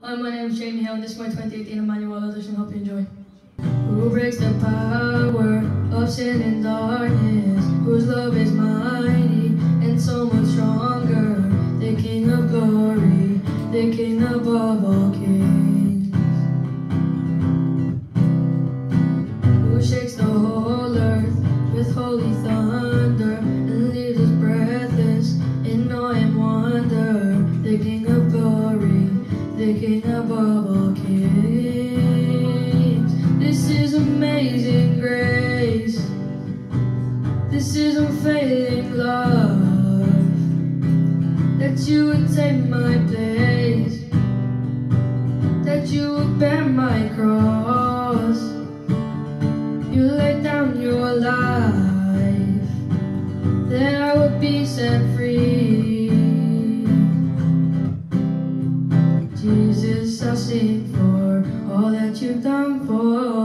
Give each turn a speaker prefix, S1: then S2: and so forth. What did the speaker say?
S1: Hi, my name is Jamie Howe, and this is my 2018 Emmanuel Audition. Hope you enjoy. Who breaks the power of sin and darkness? Whose love is mighty and so much stronger? The King of glory, the King above all kings. Who shakes the whole earth with holy thunder and leaves us breathless in awe and wonder? The King of the King above all kings. This is amazing grace. This is unfailing love. That you would take my place. That you would bear my cross. You laid down your life. That I would be set free. Jesus, I'll sing for all that you've done for